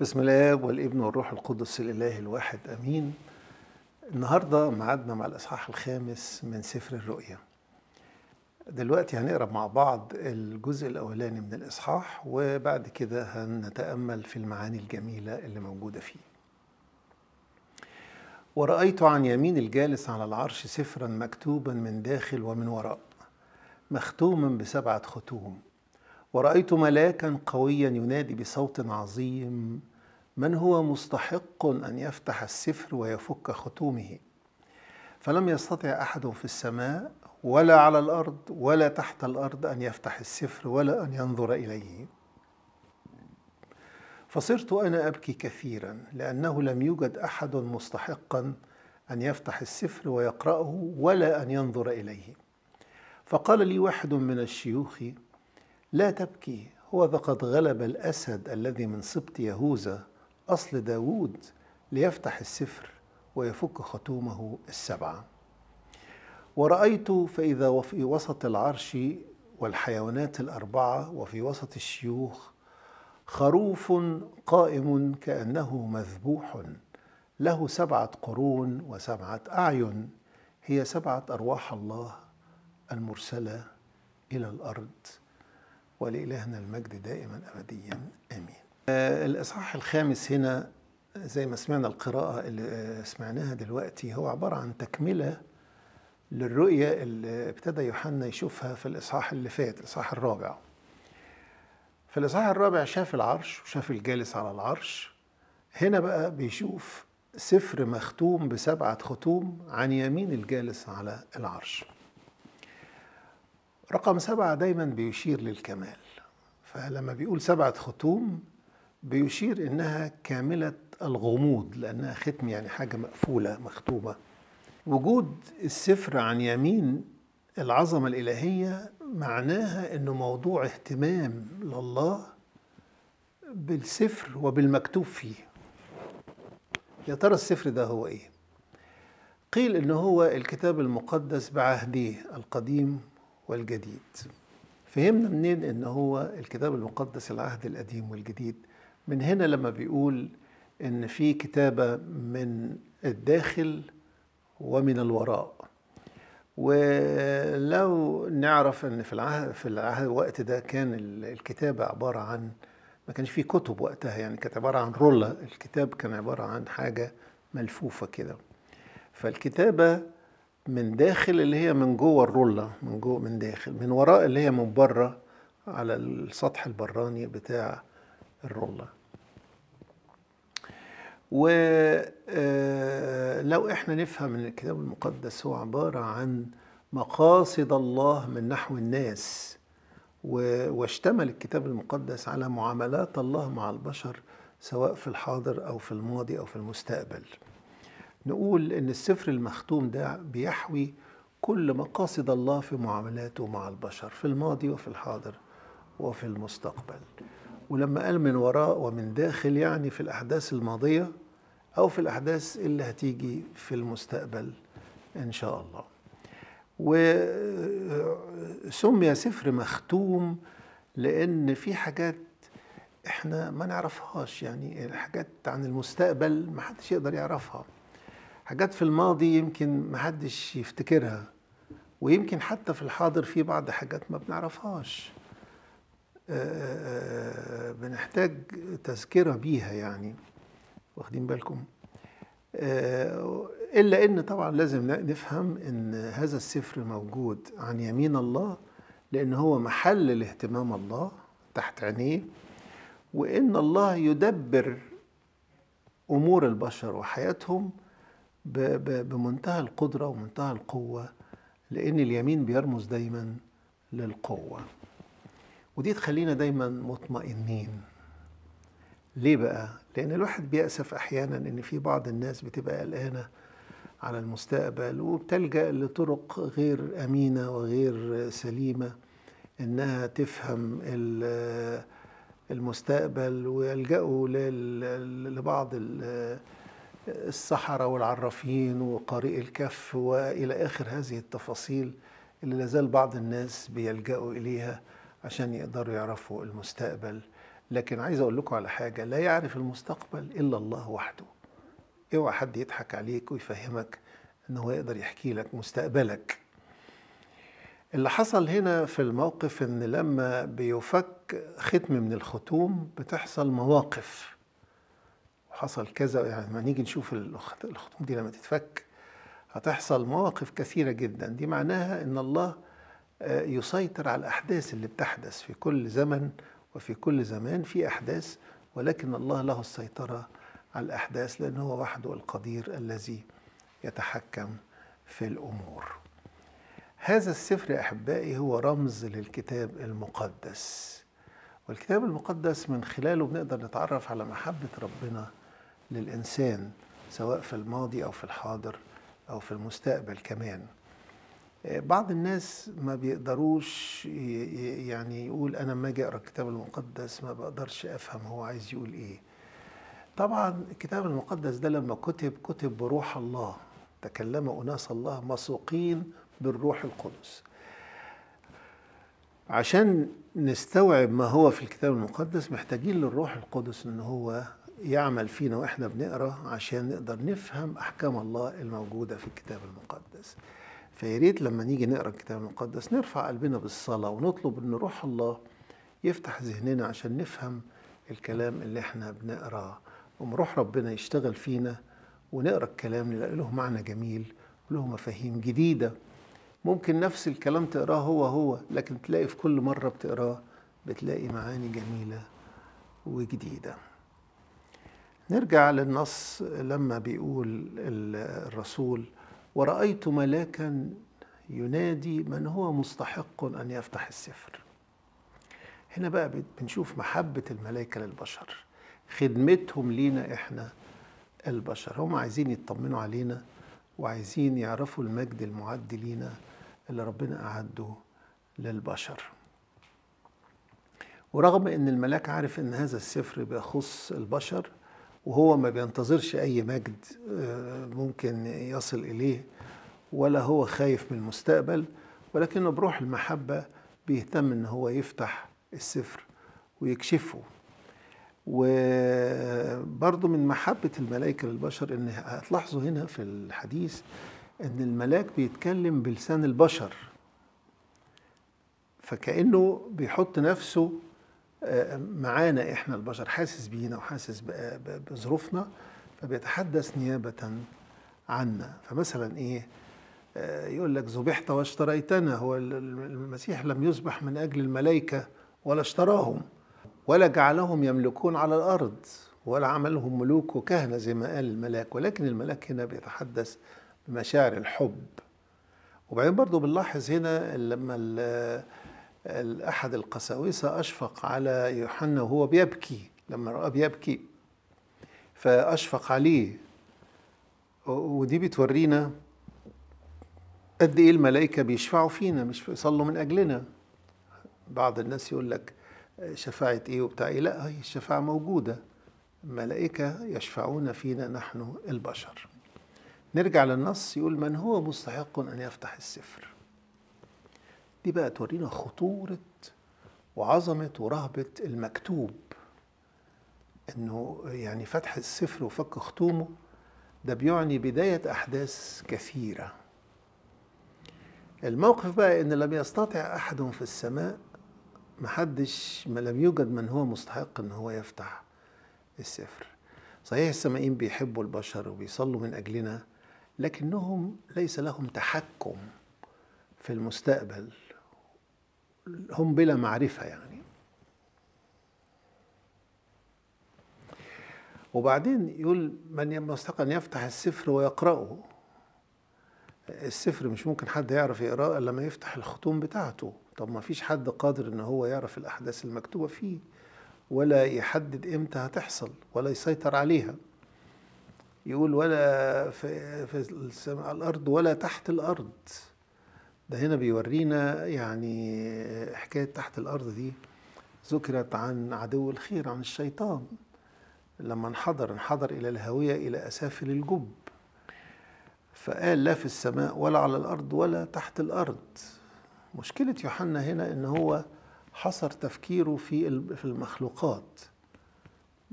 بسم الله والابن والروح القدس الإله الواحد أمين. النهاردة معادنا مع الإصحاح الخامس من سفر الرؤيا. دلوقتي هنقرأ مع بعض الجزء الأولاني من الإصحاح وبعد كده هنتأمل في المعاني الجميلة اللي موجودة فيه. ورأيت عن يمين الجالس على العرش سفرا مكتوبا من داخل ومن وراء مختوما بسبعة ختوم ورأيت ملاكا قويا ينادي بصوت عظيم من هو مستحق أن يفتح السفر ويفك ختومه؟ فلم يستطع أحد في السماء ولا على الأرض ولا تحت الأرض أن يفتح السفر ولا أن ينظر إليه. فصرت أنا أبكي كثيرا لأنه لم يوجد أحد مستحقا أن يفتح السفر ويقرأه ولا أن ينظر إليه. فقال لي واحد من الشيوخ لا تبكي. هو ذا قد غلب الأسد الذي من سبط يهوذا. أصل داوود ليفتح السفر ويفك ختومه السبعة. ورأيت فإذا وفي وسط العرش والحيوانات الأربعة وفي وسط الشيوخ خروف قائم كأنه مذبوح. له سبعة قرون وسبعة أعين. هي سبعة أرواح الله المرسلة إلى الأرض. ولإلهنا المجد دائما أبديا آمين. آه الإصحاح الخامس هنا زي ما سمعنا القراءة اللي سمعناها دلوقتي هو عبارة عن تكملة للرؤية اللي ابتدى يوحنا يشوفها في الإصحاح اللي فات الإصحاح الرابع. في الإصحاح الرابع شاف العرش وشاف الجالس على العرش. هنا بقى بيشوف سفر مختوم بسبعة ختوم عن يمين الجالس على العرش. رقم سبعة دايما بيشير للكمال. فلما بيقول سبعة ختوم بيشير إنها كاملة الغموض لأنها ختم يعني حاجة مقفولة مختومة. وجود السفر عن يمين العظمة الإلهية معناها إنه موضوع اهتمام لله بالسفر وبالمكتوب فيه. يا ترى السفر ده هو إيه؟ قيل إنه هو الكتاب المقدس بعهديه القديم والجديد. فهمنا منين إن هو الكتاب المقدس العهد القديم والجديد؟ من هنا لما بيقول إن في كتابة من الداخل ومن الوراء. ولو نعرف إن في العهد في العهد الوقت ده كان الكتابة عبارة عن ما كانش فيه كتب وقتها يعني كانت عبارة عن رولة. الكتاب كان عبارة عن حاجة ملفوفة كده. فالكتابة من داخل اللي هي من جوه الرولة من جوه من داخل من وراء اللي هي من بره على السطح البراني بتاع الرولة. ولو إحنا نفهم إن الكتاب المقدس هو عبارة عن مقاصد الله من نحو الناس واشتمل الكتاب المقدس على معاملات الله مع البشر سواء في الحاضر أو في الماضي أو في المستقبل. نقول إن السفر المختوم ده بيحوي كل مقاصد الله في معاملاته مع البشر في الماضي وفي الحاضر وفي المستقبل. ولما قال من وراء ومن داخل يعني في الأحداث الماضية أو في الأحداث اللي هتيجي في المستقبل إن شاء الله. وسمي سفر مختوم لأن في حاجات إحنا ما نعرفهاش يعني حاجات عن المستقبل ما حدش يقدر يعرفها. حاجات في الماضي يمكن محدش يفتكرها ويمكن حتى في الحاضر في بعض حاجات ما بنعرفهاش. بنحتاج تذكرة بيها يعني. واخدين بالكم؟ إلا إن طبعا لازم نفهم إن هذا السفر موجود عن يمين الله لأن هو محل الاهتمام الله تحت عينيه وإن الله يدبر أمور البشر وحياتهم بمنتهى القدرة ومنتهى القوة لأن اليمين بيرمز دايما للقوة ودي تخلينا دايما مطمئنين ليه بقى؟ لأن الواحد بيأسف أحيانا إن في بعض الناس بتبقى قلقانة على المستقبل وبتلجأ لطرق غير أمينة وغير سليمة إنها تفهم المستقبل ويلجأوا لبعض السحرة والعرافين وقارئ الكف وإلى آخر هذه التفاصيل اللي لازال بعض الناس بيلجأوا إليها عشان يقدروا يعرفوا المستقبل. لكن عايز أقول لكم على حاجة لا يعرف المستقبل إلا الله وحده. اوعى حد يضحك عليك ويفهمك إن هو يقدر يحكي لك مستقبلك. اللي حصل هنا في الموقف إن لما بيفك ختم من الختوم بتحصل مواقف. وحصل كذا يعني لما نيجي نشوف الختوم دي لما تتفك هتحصل مواقف كثيرة جدا. دي معناها إن الله يسيطر على الأحداث اللي بتحدث في كل زمن وفي كل زمان في أحداث ولكن الله له السيطرة على الأحداث لأنه هو وحده القدير الذي يتحكم في الأمور. هذا السفر أحبائي هو رمز للكتاب المقدس. والكتاب المقدس من خلاله بنقدر نتعرف على محبة ربنا للإنسان سواء في الماضي أو في الحاضر أو في المستقبل كمان. بعض الناس ما بيقدروش يعني يقول أنا لما أجي أقرأ الكتاب المقدس ما بقدرش أفهم هو عايز يقول إيه. طبعا الكتاب المقدس ده لما كتب كتب بروح الله. تكلم أناس الله مسوقين بالروح القدس. عشان نستوعب ما هو في الكتاب المقدس محتاجين للروح القدس إن هو يعمل فينا وإحنا بنقرأ عشان نقدر نفهم أحكام الله الموجودة في الكتاب المقدس. فيا ريت لما نيجي نقرأ الكتاب المقدس نرفع قلبنا بالصلاة ونطلب إن روح الله يفتح ذهننا عشان نفهم الكلام اللي إحنا بنقراه ومروح ربنا يشتغل فينا ونقرأ الكلام نلاقي له معنى جميل وله مفاهيم جديدة. ممكن نفس الكلام تقرأه هو هو لكن تلاقي في كل مرة بتقرأه بتلاقي معاني جميلة وجديدة. نرجع للنص لما بيقول الرسول ورأيت ملاكا ينادي من هو مستحق أن يفتح السفر. هنا بقى بنشوف محبة الملائكة للبشر. خدمتهم لينا إحنا البشر. هم عايزين يطمنوا علينا وعايزين يعرفوا المجد المعد لينا اللي ربنا أعده للبشر. ورغم إن الملاك عارف إن هذا السفر بيخص البشر وهو ما بينتظرش أي مجد ممكن يصل إليه ولا هو خايف من المستقبل ولكنه بروح المحبة بيهتم إن هو يفتح السفر ويكشفه. وبرضه من محبة الملائكة للبشر إن هتلاحظوا هنا في الحديث إن الملاك بيتكلم بلسان البشر فكأنه بيحط نفسه معانا إحنا البشر حاسس بينا وحاسس بظروفنا فبيتحدث نيابة عنا. فمثلا إيه؟ يقول لك ذبحت واشتريتنا هو المسيح لم يذبح من أجل الملائكة ولا اشتراهم ولا جعلهم يملكون على الأرض ولا عملهم ملوك وكهنة زي ما قال الملاك. ولكن الملاك هنا بيتحدث بمشاعر الحب. وبعدين برضو بنلاحظ هنا لما أحد القساوسة أشفق على يوحنا وهو بيبكي لما رأى بيبكي. فأشفق عليه. ودي بتورينا قد إيه الملائكة بيشفعوا فينا مش يصلوا من أجلنا. بعض الناس يقول لك شفاعة إيه وبتاع إيه؟ لا هي الشفاعة موجودة. الملائكة يشفعون فينا نحن البشر. نرجع للنص يقول من هو مستحق أن يفتح السفر؟ دي بقى تورينا خطورة وعظمة ورهبة المكتوب. إنه يعني فتح السفر وفك ختومه ده بيعني بداية أحداث كثيرة. الموقف بقى إن لم يستطع أحد في السماء محدش ما لم يوجد من هو مستحق إن هو يفتح السفر. صحيح السمائيين بيحبوا البشر وبيصلوا من أجلنا لكنهم ليس لهم تحكم في المستقبل. هم بلا معرفة يعني. وبعدين يقول من يستحق أن يفتح السفر ويقرأه. السفر مش ممكن حد يعرف يقرأه إلا لما يفتح الختوم بتاعته. طب ما فيش حد قادر إن هو يعرف الأحداث المكتوبة فيه ولا يحدد إمتى هتحصل ولا يسيطر عليها. يقول ولا في, في السماء الأرض ولا تحت الأرض. ده هنا بيورينا يعني حكاية تحت الأرض دي ذكرت عن عدو الخير عن الشيطان. لما انحدر انحدر إلى الهوية إلى أسافل الجب. فقال لا في السماء ولا على الأرض ولا تحت الأرض. مشكلة يوحنا هنا إن هو حصر تفكيره في في المخلوقات.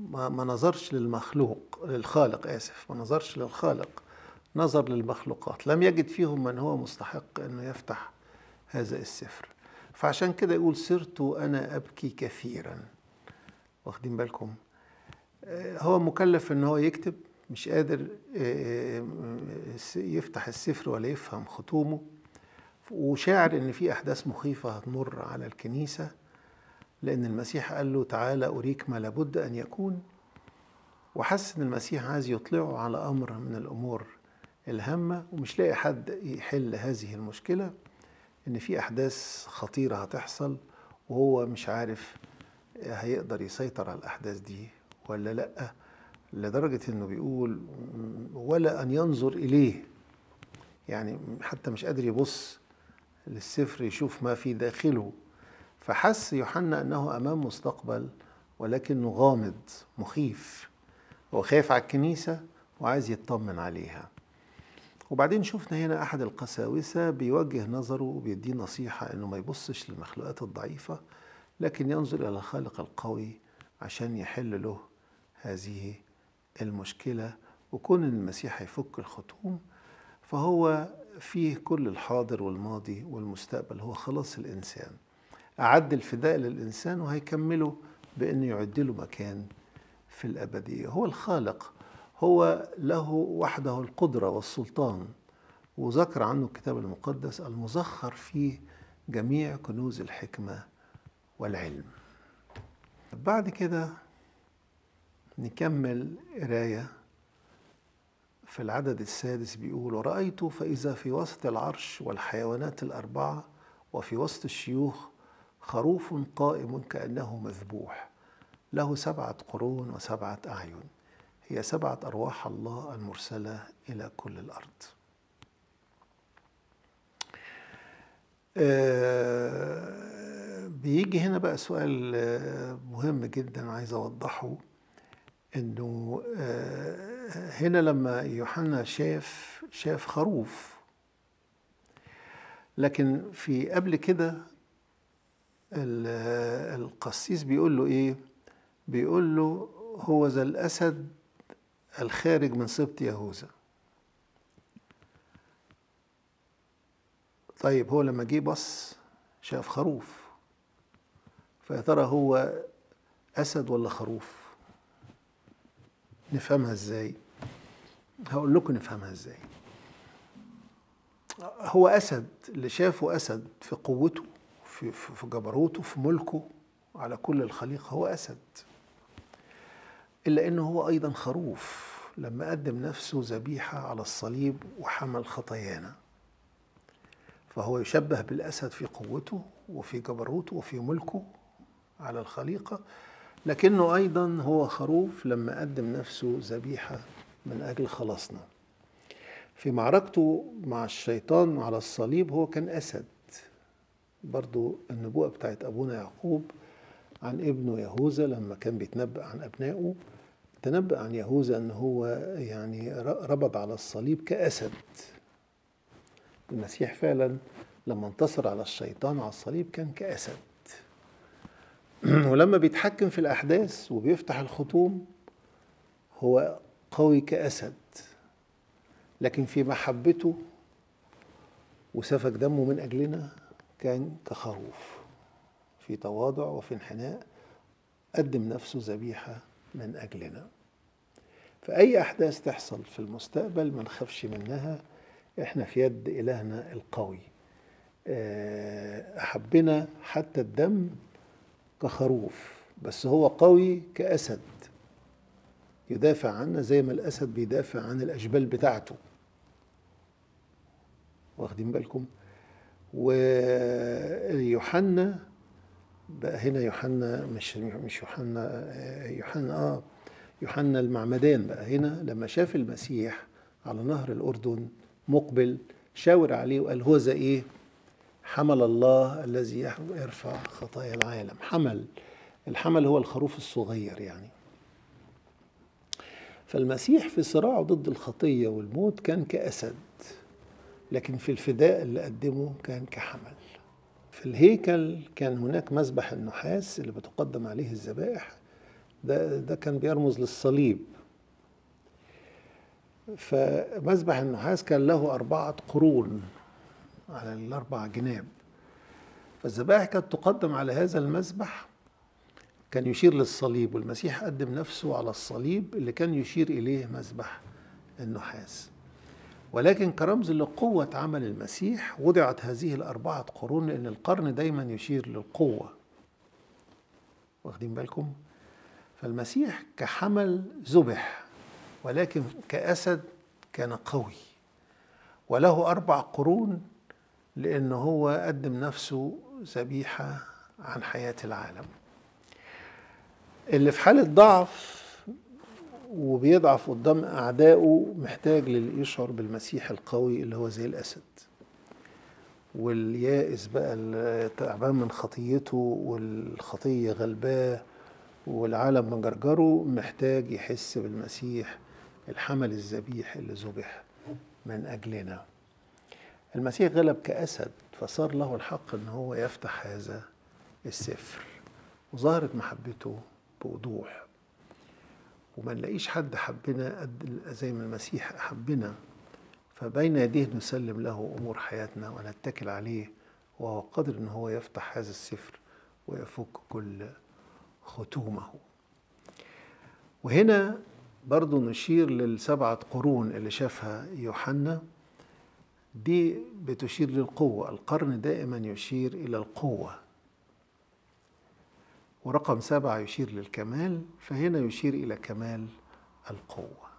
ما نظرش للمخلوق للخالق آسف ما نظرش للخالق. نظر للمخلوقات. لم يجد فيهم من هو مستحق أنه يفتح هذا السفر. فعشان كده يقول صرت أنا أبكي كثيرا. واخدين بالكم؟ هو مكلف إن هو يكتب مش قادر يفتح السفر ولا يفهم ختومه. وشاعر إن في أحداث مخيفة هتمر على الكنيسة لأن المسيح قال له تعالى أريك ما لابد أن يكون. وحس إن المسيح عايز يطلعه على أمر من الأمور. الهامة ومش لاقي حد يحل هذه المشكلة إن في أحداث خطيرة هتحصل وهو مش عارف هيقدر يسيطر على الأحداث دي ولا لأ. لدرجة إنه بيقول ولا أن ينظر إليه. يعني حتى مش قادر يبص للسفر يشوف ما في داخله. فحس يوحنا أنه أمام مستقبل ولكنه غامض مخيف. هو خايف على الكنيسة وعايز يطمن عليها. وبعدين شفنا هنا أحد القساوسة بيوجه نظره وبيديه نصيحة إنه ما يبصش للمخلوقات الضعيفة لكن ينظر إلى الخالق القوي عشان يحل له هذه المشكلة وكون المسيح هيفك الختوم فهو فيه كل الحاضر والماضي والمستقبل هو خلاص الإنسان. أعد الفداء للإنسان وهيكمله بإنه يعد له مكان في الأبدية. هو الخالق هو له وحده القدرة والسلطان وذكر عنه الكتاب المقدس المزخر فيه جميع كنوز الحكمة والعلم. بعد كده نكمل قراية في العدد السادس بيقول ورأيت فإذا في وسط العرش والحيوانات الأربعة وفي وسط الشيوخ خروف قائم كأنه مذبوح له سبعة قرون وسبعة أعين. هي سبعة أرواح الله المرسلة إلى كل الأرض. بيجي هنا بقى سؤال مهم جدا عايز أوضحه إنه هنا لما يوحنا شاف شاف خروف. لكن في قبل كده القسيس بيقول له إيه؟ بيقول له هو ذا الأسد الخارج من سبط يهوذا. طيب هو لما جه بص شاف خروف. فيا ترى هو أسد ولا خروف؟ نفهمها إزاي؟ هقول لكم نفهمها إزاي. هو أسد اللي شافه أسد في قوته في في جبروته في ملكه على كل الخليقة هو أسد. إلا إنه هو أيضا خروف. لما قدم نفسه ذبيحة على الصليب وحمل خطايانا. فهو يشبه بالأسد في قوته وفي جبروته وفي ملكه على الخليقة. لكنه أيضا هو خروف لما قدم نفسه ذبيحة من أجل خلاصنا. في معركته مع الشيطان على الصليب هو كان أسد. برضو النبوءة بتاعت أبونا يعقوب عن ابنه يهوذا لما كان بيتنبأ عن أبنائه تنبأ عن يهوذا إن هو يعني ربض على الصليب كأسد. المسيح فعلا لما انتصر على الشيطان على الصليب كان كأسد. ولما بيتحكم في الأحداث وبيفتح الختوم هو قوي كأسد. لكن في محبته وسفك دمه من أجلنا كان كخروف في تواضع وفي انحناء قدم نفسه ذبيحة من أجلنا. فأي أحداث تحصل في المستقبل ما نخافش منها إحنا في يد إلهنا القوي. أحبنا حتى الدم كخروف بس هو قوي كأسد. يدافع عنا زي ما الأسد بيدافع عن الأشبال بتاعته. واخدين بالكم؟ ويوحنا بقى هنا يوحنا مش مش يوحنا يوحنا آه يوحنا المعمدان بقى هنا لما شاف المسيح على نهر الأردن مقبل شاور عليه وقال هو زي إيه؟ حمل الله الذي يرفع خطايا العالم. حمل. الحمل هو الخروف الصغير يعني. فالمسيح في صراعه ضد الخطية والموت كان كأسد لكن في الفداء اللي قدمه كان كحمل. في الهيكل كان هناك مذبح النحاس اللي بتقدم عليه الذبائح. ده ده كان بيرمز للصليب. فمذبح النحاس كان له أربعة قرون على الأربع جناب. فالذبائح كانت تقدم على هذا المذبح كان يشير للصليب والمسيح قدم نفسه على الصليب اللي كان يشير إليه مذبح النحاس. ولكن كرمز لقوة عمل المسيح وضعت هذه الأربعة قرون لأن القرن دايما يشير للقوة. واخدين بالكم؟ فالمسيح كحمل ذبح ولكن كأسد كان قوي. وله أربع قرون لأنه هو قدم نفسه ذبيحة عن حياة العالم. اللي في حالة ضعف وبيضعف قدام أعدائه محتاج للي يشعر بالمسيح القوي اللي هو زي الأسد. واليائس بقى التعبان من خطيته والخطية غلباه والعالم مجرجره محتاج يحس بالمسيح الحمل الذبيح اللي ذبح من أجلنا. المسيح غلب كأسد فصار له الحق أن هو يفتح هذا السفر وظهرت محبته بوضوح. وما نلاقيش حد حبنا قد زي ما المسيح حبنا فبين يديه نسلم له أمور حياتنا ونتكل عليه وهو قادر إن هو يفتح هذا السفر ويفك كل ختومه. وهنا برضو نشير للسبعة قرون اللي شافها يوحنا. دي بتشير للقوة. القرن دائما يشير إلى القوة. ورقم سبعة يشير للكمال فهنا يشير إلى كمال القوة.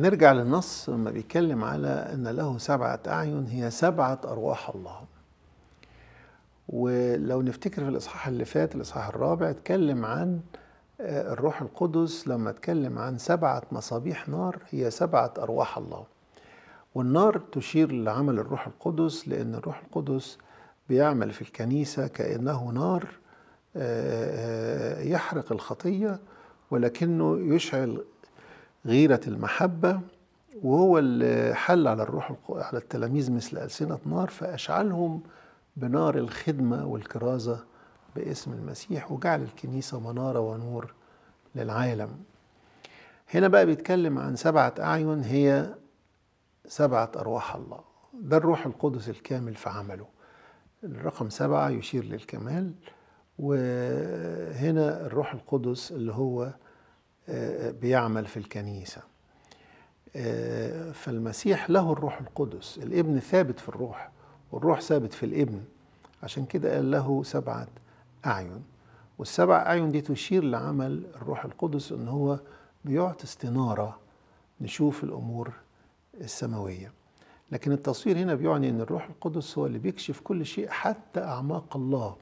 نرجع للنص لما بيتكلم على أن له سبعة أعين هي سبعة أرواح الله. ولو نفتكر في الإصحاح اللي فات الإصحاح الرابع اتكلم عن الروح القدس. لما اتكلم عن سبعة مصابيح نار هي سبعة أرواح الله. والنار تشير لعمل الروح القدس لأن الروح القدس بيعمل في الكنيسة كأنه نار يحرق الخطية ولكنه يشعل غيرة المحبة وهو اللي حل على الروح على التلاميذ مثل ألسنة نار فأشعلهم بنار الخدمة والكرازة باسم المسيح وجعل الكنيسة منارة ونور للعالم. هنا بقى بيتكلم عن سبعة أعين هي سبعة أرواح الله. ده الروح القدس الكامل في عمله. الرقم سبعة يشير للكمال. وهنا الروح القدس اللي هو بيعمل في الكنيسة. فالمسيح له الروح القدس. الابن ثابت في الروح والروح ثابت في الابن. عشان كده قال له سبعة أعين. والسبع أعين دي تشير لعمل الروح القدس إن هو بيعطي استنارة نشوف الأمور السماوية. لكن التصوير هنا بيعني أن الروح القدس هو اللي بيكشف كل شيء حتى أعماق الله.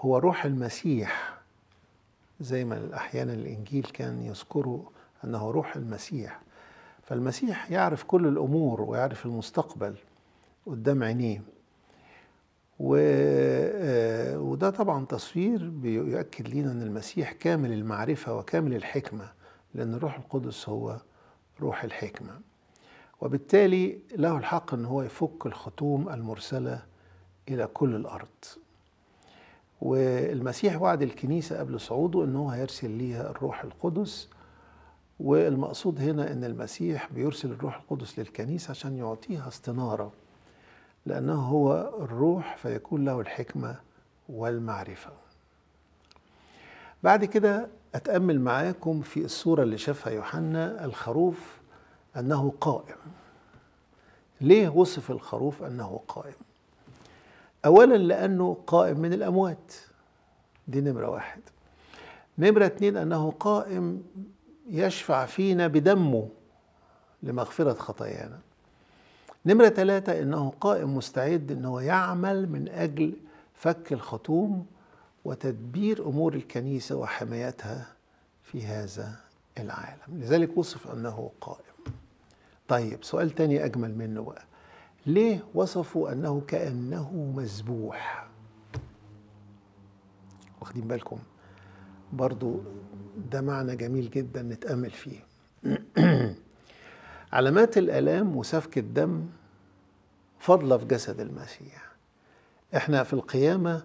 هو روح المسيح زي ما أحيانا الإنجيل كان يذكره أنه روح المسيح. فالمسيح يعرف كل الأمور ويعرف المستقبل قدام عينيه. و... وده طبعا تصوير بيؤكد لنا أن المسيح كامل المعرفة وكامل الحكمة لأن الروح القدس هو روح الحكمة. وبالتالي له الحق أن هو يفك الختوم المرسلة إلى كل الأرض. والمسيح وعد الكنيسة قبل صعوده أنه هيرسل ليها الروح القدس. والمقصود هنا أن المسيح بيرسل الروح القدس للكنيسة عشان يعطيها استنارة لأنه هو الروح فيكون له الحكمة والمعرفة. بعد كده أتأمل معاكم في الصورة اللي شافها يوحنا الخروف أنه قائم. ليه وصف الخروف أنه قائم؟ أولا لأنه قائم من الأموات. دي نمرة واحد. نمرة اتنين أنه قائم يشفع فينا بدمه لمغفرة خطايانا. نمرة ثلاثة إنه قائم مستعد إنه يعمل من أجل فك الختوم وتدبير أمور الكنيسة وحمايتها في هذا العالم. لذلك وصف أنه قائم. طيب سؤال تاني أجمل منه بقى. ليه وصفوا أنه كأنه مذبوح؟ واخدين بالكم برضو ده معنى جميل جدا نتأمل فيه. علامات الآلام وسفك الدم فضلة في جسد المسيح. إحنا في القيامة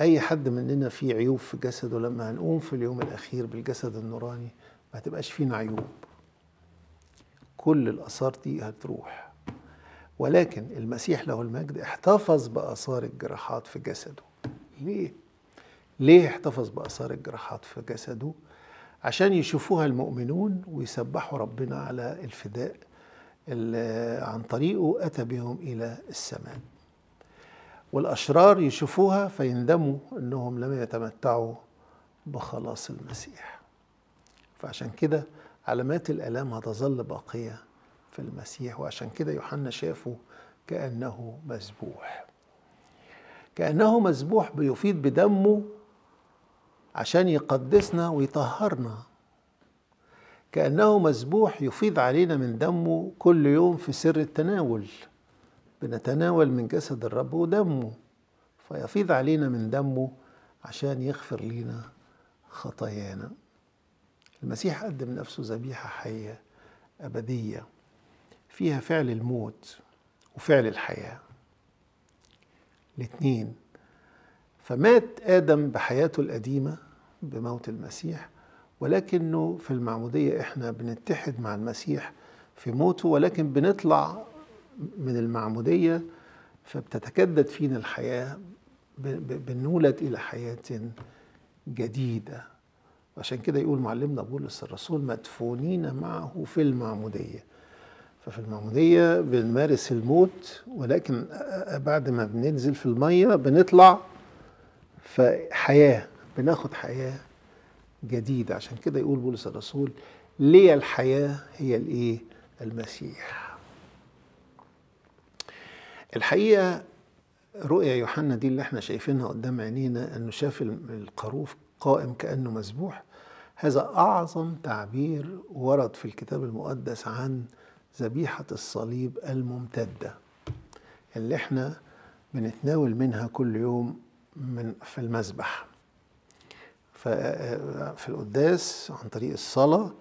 أي حد مننا فيه عيوب في جسده لما هنقوم في اليوم الأخير بالجسد النوراني ما هتبقاش فينا عيوب. كل الآثار دي هتروح. ولكن المسيح له المجد احتفظ بآثار الجراحات في جسده ليه؟ ليه احتفظ بآثار الجراحات في جسده؟ عشان يشوفوها المؤمنون ويسبحوا ربنا على الفداء اللي عن طريقه أتى بهم إلى السماء والأشرار يشوفوها فيندموا أنهم لم يتمتعوا بخلاص المسيح فعشان كده علامات الآلام هتظل باقية في المسيح وعشان كده يوحنا شافه كأنه مذبوح. كأنه مذبوح بيفيد بدمه عشان يقدسنا ويطهرنا. كأنه مذبوح يفيض علينا من دمه كل يوم في سر التناول. بنتناول من جسد الرب ودمه فيفيض علينا من دمه عشان يغفر لنا خطايانا. المسيح قدم نفسه ذبيحة حية أبدية. فيها فعل الموت وفعل الحياة. الاثنين فمات آدم بحياته القديمة بموت المسيح ولكنه في المعمودية إحنا بنتحد مع المسيح في موته ولكن بنطلع من المعمودية فبتتجدد فينا الحياة بنولد إلى حياة جديدة. عشان كده يقول معلمنا بولس الرسول مدفونين معه في المعمودية. ففي المعمودية بنمارس الموت ولكن بعد ما بننزل في المية بنطلع فحياة بناخد حياة جديدة. عشان كده يقول بولس الرسول لي الحياة هي الإيه؟ المسيح. الحقيقة رؤيا يوحنا دي اللي إحنا شايفينها قدام عينينا إنه شاف الخروف قائم كأنه مذبوح هذا أعظم تعبير ورد في الكتاب المقدس عن ذبيحة الصليب الممتدة اللي إحنا بنتناول منها كل يوم من في المذبح في القداس عن طريق الصلاة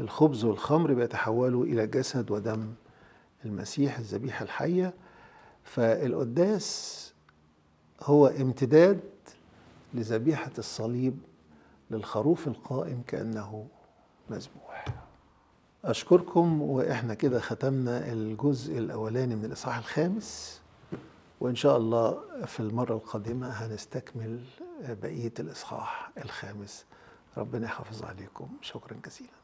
الخبز والخمر بيتحولوا إلى جسد ودم المسيح الذبيحة الحية. فالقداس هو امتداد لذبيحة الصليب للخروف القائم كأنه مذبوح أشكركم وإحنا كده ختمنا الجزء الأولاني من الإصحاح الخامس. وإن شاء الله في المرة القادمة هنستكمل بقية الإصحاح الخامس. ربنا يحافظ عليكم. شكرا جزيلا.